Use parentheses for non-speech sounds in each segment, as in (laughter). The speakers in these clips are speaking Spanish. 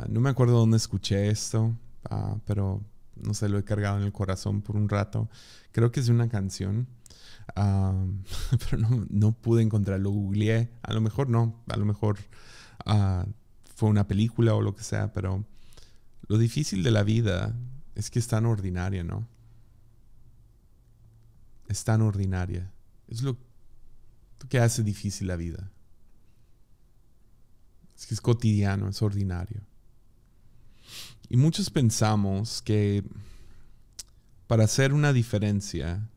ah, no me acuerdo dónde escuché esto, ah, pero no sé, lo he cargado en el corazón por un rato. Creo que es una canción, ah, (laughs) pero no, pude encontrarlo. Googleé, a lo mejor no, a lo mejor fue una película o lo que sea, pero lo difícil de la vida es que es tan ordinaria, ¿no? Es tan ordinaria. Es lo que hace difícil la vida. Es que es cotidiano, es ordinario. Y muchos pensamos que para hacer una diferencia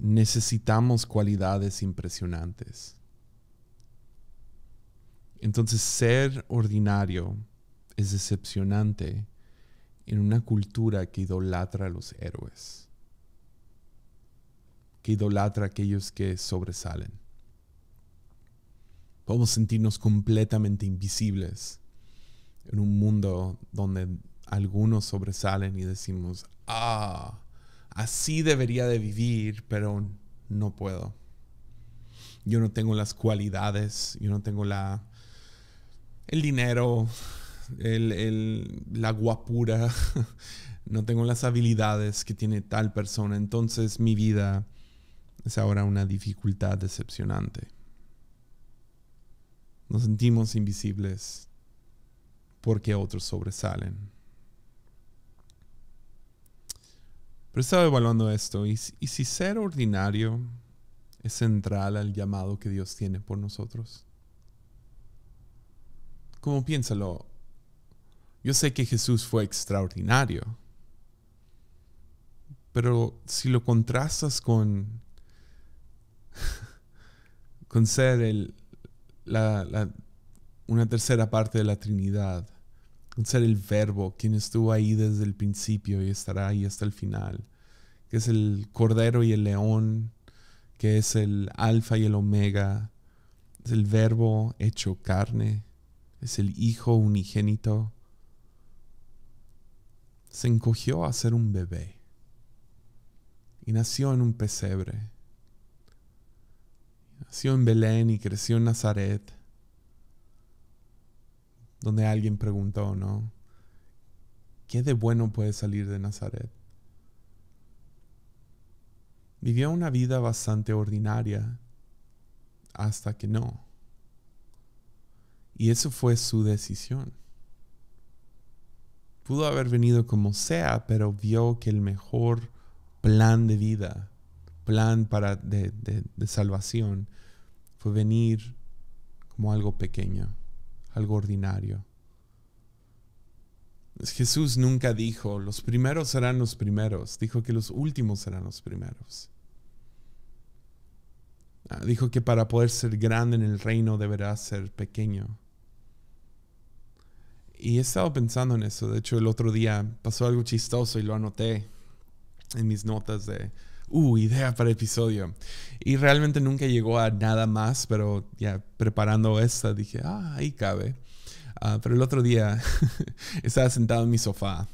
necesitamos cualidades impresionantes. Entonces ser ordinario es decepcionante en una cultura que idolatra a los héroes, que idolatra a aquellos que sobresalen. Podemos sentirnos completamente invisibles en un mundo donde algunos sobresalen y decimos, ah, así debería de vivir, pero no puedo. Yo no tengo las cualidades, yo no tengo la, el dinero, la guapura, (laughs) no tengo las habilidades que tiene tal persona. Entonces mi vida es ahora una dificultad decepcionante. Nos sentimos invisibles porque otros sobresalen. Pero estaba evaluando esto y, si ser ordinario es central al llamado que Dios tiene por nosotros. ¿Cómo piénsalo? Yo sé que Jesús fue extraordinario, pero si lo contrastas con, (laughs) con ser el, una tercera parte de la Trinidad, con ser el verbo, quien estuvo ahí desde el principio y estará ahí hasta el final, que es el cordero y el león, que es el alfa y el omega, es el verbo hecho carne, es el hijo unigénito, se encogió a ser un bebé y nació en un pesebre. Nació en Belén y creció en Nazaret, donde alguien preguntó, ¿no? ¿Qué de bueno puede salir de Nazaret? Vivió una vida bastante ordinaria hasta que no. Y eso fue su decisión pudo haber venido como sea, pero vio que el mejor plan de vida, plan para de, de salvación, fue venir como algo pequeño, algo ordinario. Jesús nunca dijo, los primeros serán los primeros, dijo que los últimos serán los primeros. Ah, dijo que para poder ser grande en el reino deberá ser pequeño. Y he estado pensando en eso. De hecho, el otro día pasó algo chistoso y lo anoté en mis notas de, uh, idea para episodio. Y realmente nunca llegó a nada más, pero ya preparando esta dije, ah, ahí cabe. Ah, pero el otro día (laughs) estaba sentado en mi sofá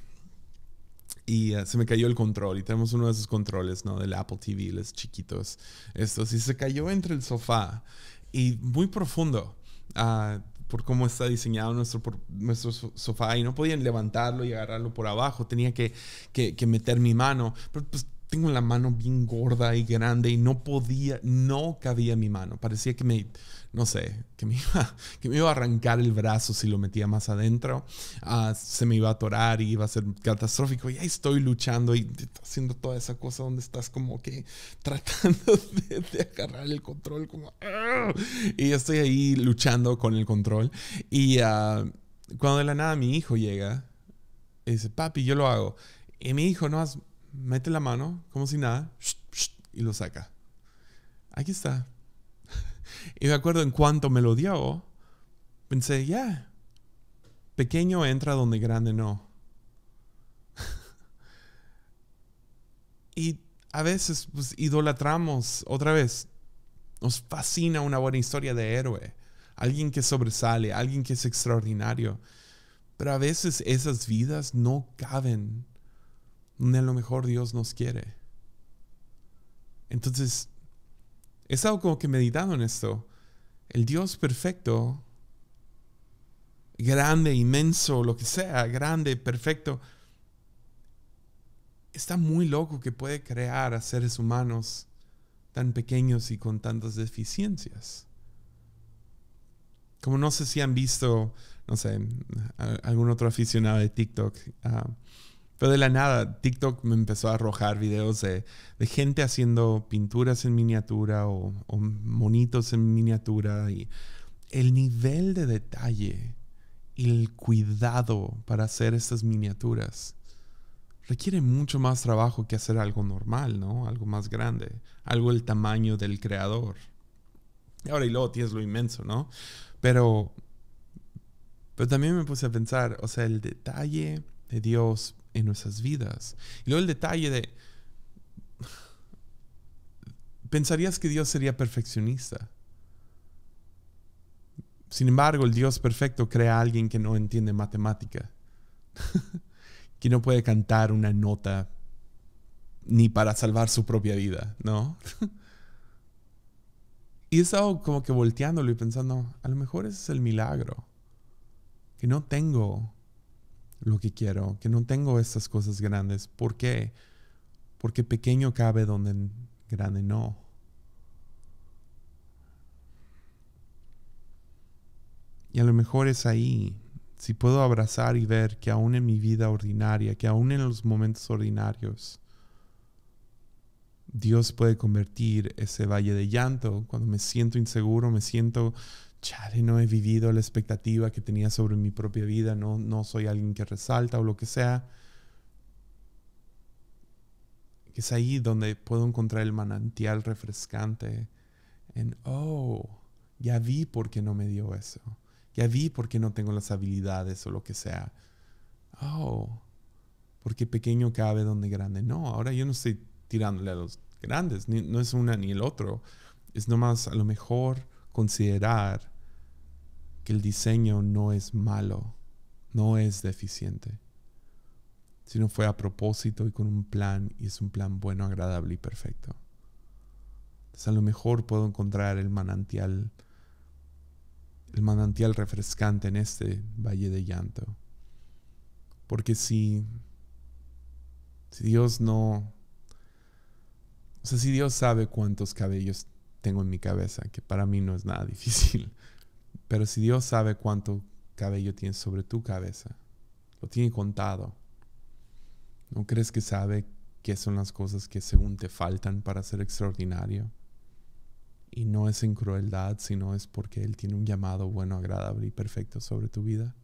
y ah, se me cayó el control. Y tenemos uno de esos controles, ¿no? Del Apple TV, los chiquitos. Estos. Y se cayó entre el sofá y muy profundo. Uh, por cómo está diseñado nuestro, nuestro sofá y no podían levantarlo y agarrarlo por abajo, tenía que, que, meter mi mano, pero pues tengo la mano bien gorda y grande y no podía, no cabía mi mano, parecía que me, no sé, que me (laughs) iba, que me iba a arrancar el brazo si lo metía más adentro, ah, se me iba a atorar y iba a ser catastrófico. Y ahí estoy luchando y haciendo toda esa cosa donde estás como que (laughs) tratando de, agarrar el control, como... ¡ah! Y estoy ahí luchando con el control. Y uh, cuando de la nada mi hijo llega, y dice, papi, yo lo hago. Y mi hijo no mete la mano como si nada y lo saca. Aquí está (laughs) y me acuerdo en cuanto me lo dio, pensé, ya, pequeño entra donde grande no. (laughs) y a veces pues, idolatramos otra vez. Nos fascina una buena historia de héroe, alguien que sobresale, alguien que es extraordinario. Pero a veces esas vidas no caben donde a lo mejor Dios nos quiere. Entonces, he estado como que meditando en esto. El Dios perfecto grande, inmenso, lo que sea, grande, perfecto, está muy loco que puede crear a seres humanos tan pequeños y con tantas deficiencias. Como no sé si han visto, no sé, algún otro aficionado de TikTok. Ah, pero de la nada, TikTok me empezó a arrojar videos de, gente haciendo pinturas en miniatura o, monitos en miniatura. Y el nivel de detalle y el cuidado para hacer estas miniaturas requiere mucho más trabajo que hacer algo normal, ¿no? Algo más grande, algo el tamaño del creador. Ahora y luego tienes lo inmenso, ¿no? Pero, pero también me puse a pensar, o sea, el detalle de Dios en nuestras vidas. Y luego el detalle de... Pensarías que Dios sería perfeccionista. Sin embargo, el Dios perfecto crea a alguien que no entiende matemática. (laughs) que no puede cantar una nota ni para salvar su propia vida, ¿no? (laughs) y he estado como que volteándolo y pensando, a lo mejor ese es el milagro, que no tengo lo que quiero, que no tengo estas cosas grandes. ¿Por qué? Porque pequeño cabe donde grande no. Y a lo mejor es ahí si puedo abrazar y ver que aún en mi vida ordinaria, que aún en los momentos ordinarios, Dios puede convertir ese valle de llanto cuando me siento inseguro, me siento, chale, no he vivido la expectativa que tenía sobre mi propia vida, no, no soy alguien que resalta o lo que sea. Es ahí donde puedo encontrar el manantial refrescante en, oh, ya vi por qué no me dio eso. Ya vi por qué no tengo las habilidades o lo que sea. Oh, porque pequeño cabe donde grande. No, ahora yo no estoy tirándole a los grandes, no es una ni el otro. Es nomás a lo mejor considerar que el diseño no es malo, no es deficiente, sino fue a propósito y con un plan y es un plan bueno, agradable y perfecto. Entonces a lo mejor puedo encontrar el manantial el manantial refrescante en este valle de llanto. Porque si, si Dios no, o sea, si Dios sabe cuántos cabellos tengo en mi cabeza, que para mí no es nada (laughs) difícil, pero si Dios sabe cuánto cabello tienes sobre tu cabeza, lo tiene contado, ¿no crees que sabe qué son las cosas que según te faltan para ser extraordinario? Y no es en crueldad, sino es porque Él tiene un llamado bueno, agradable y perfecto sobre tu vida.